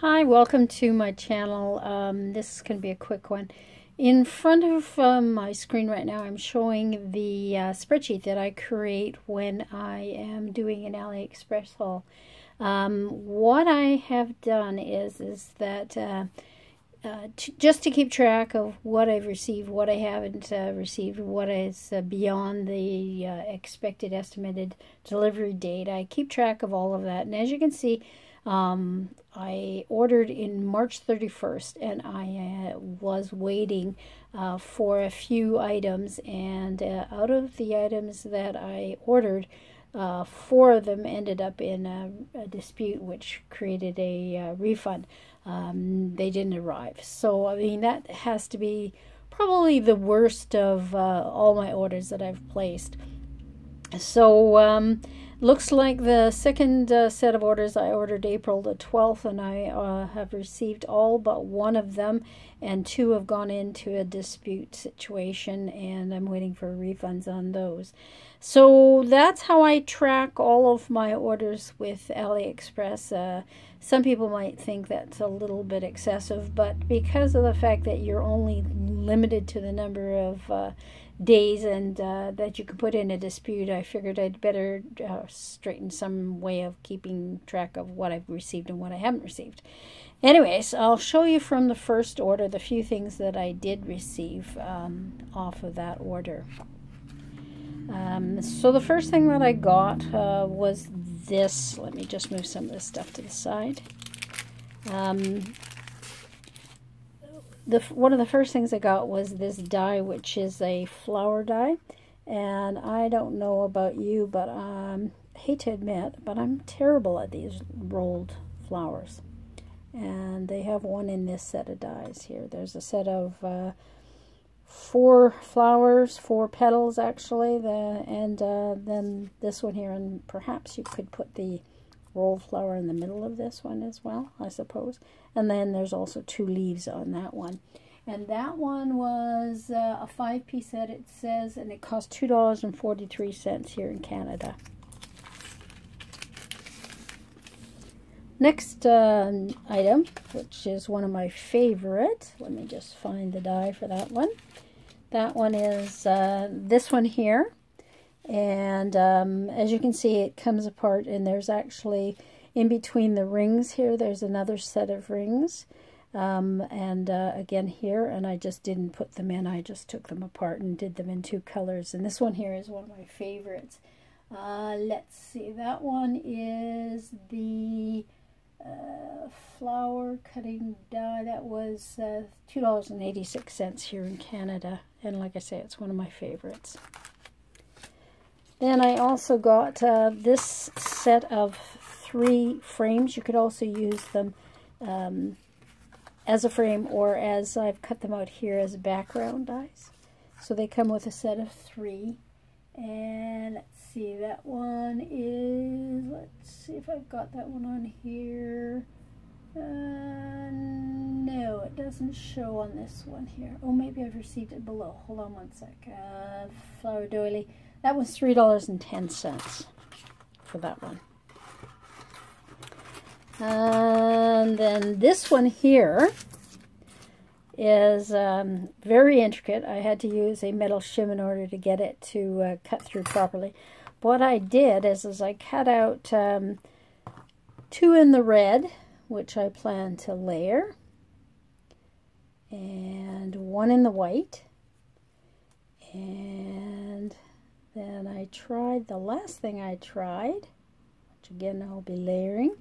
Hi, welcome to my channel. Um, this is going to be a quick one. In front of um, my screen right now, I'm showing the uh, spreadsheet that I create when I am doing an AliExpress haul. Um, what I have done is is that uh, uh, just to keep track of what I've received, what I haven't uh, received, what is uh, beyond the uh, expected estimated delivery date, I keep track of all of that. And as you can see, um, I ordered in March 31st and I uh, was waiting uh, for a few items and uh, out of the items that I ordered uh, four of them ended up in a, a dispute which created a uh, refund. Um, they didn't arrive. So I mean that has to be probably the worst of uh, all my orders that I've placed. So um, Looks like the second uh, set of orders I ordered April the 12th, and I uh, have received all but one of them, and two have gone into a dispute situation, and I'm waiting for refunds on those. So that's how I track all of my orders with AliExpress. Uh, some people might think that's a little bit excessive, but because of the fact that you're only limited to the number of uh, days and uh, that you could put in a dispute, I figured I'd better uh, straighten some way of keeping track of what I've received and what I haven't received. Anyways, I'll show you from the first order the few things that I did receive um, off of that order. Um, so the first thing that I got uh, was this. Let me just move some of this stuff to the side. Um, the one of the first things I got was this die, which is a flower die. And I don't know about you, but um, I hate to admit, but I'm terrible at these rolled flowers. And they have one in this set of dies here. There's a set of uh, four flowers, four petals actually, the, and uh, then this one here. And perhaps you could put the rolled flower in the middle of this one as well, I suppose. And then there's also two leaves on that one. And that one was uh, a five-piece set, it says, and it cost $2.43 here in Canada. Next uh, item, which is one of my favorite. Let me just find the die for that one. That one is uh, this one here. And um, as you can see, it comes apart and there's actually, in between the rings here, there's another set of rings. Um, and uh, again here, and I just didn't put them in. I just took them apart and did them in two colors. And this one here is one of my favorites. Uh, let's see, that one is the uh, flower cutting die. That was uh, $2.86 here in Canada. And like I say, it's one of my favorites. Then I also got uh, this set of three frames. You could also use them um, as a frame or as I've cut them out here as background dies. So they come with a set of three. And let's see, that one is, let's see if I've got that one on here. Uh, no, it doesn't show on this one here. Oh, maybe I've received it below. Hold on one sec. Uh, flower doily. That was $3.10 for that one. And then this one here is um, very intricate. I had to use a metal shim in order to get it to uh, cut through properly. What I did is, is I cut out um, two in the red, which I plan to layer, and one in the white, and then I tried, the last thing I tried, which again I'll be layering,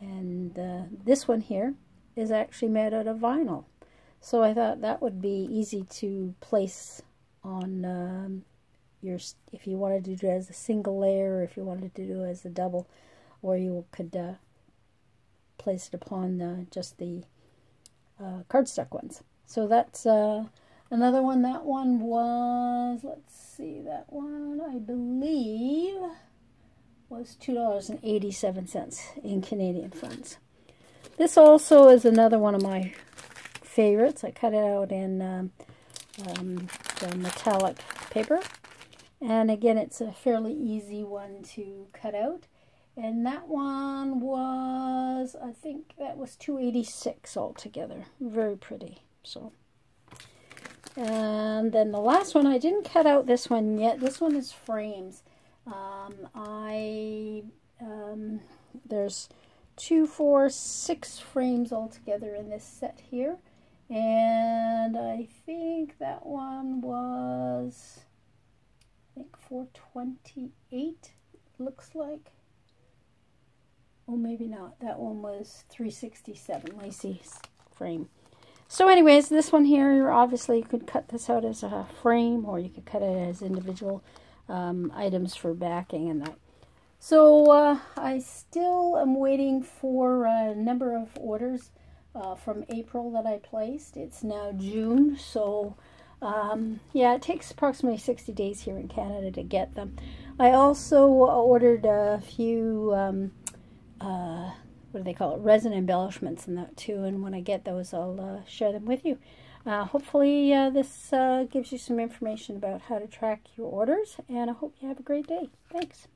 and uh, this one here is actually made out of vinyl. So I thought that would be easy to place on um, your, if you wanted to do it as a single layer, or if you wanted to do it as a double, or you could uh, place it upon the, just the uh, cardstock ones. So that's uh, Another one, that one was, let's see, that one I believe was $2.87 in Canadian funds. This also is another one of my favorites. I cut it out in um, um, the metallic paper. And again, it's a fairly easy one to cut out. And that one was, I think that was 286 altogether. Very pretty. So, and then the last one, I didn't cut out this one yet. This one is frames. Um, I, um, there's two, four, six frames altogether in this set here. And I think that one was, 428 looks like. Oh, maybe not. That one was 367 Lacey's frame. So anyways, this one here, obviously you could cut this out as a frame or you could cut it as individual um, items for backing and that. So uh, I still am waiting for a number of orders uh, from April that I placed. It's now June, so um, yeah, it takes approximately 60 days here in Canada to get them. I also ordered a few, um, uh, what do they call it, resin embellishments and that too, and when I get those, I'll uh, share them with you. Uh, hopefully uh, this uh, gives you some information about how to track your orders, and I hope you have a great day. Thanks.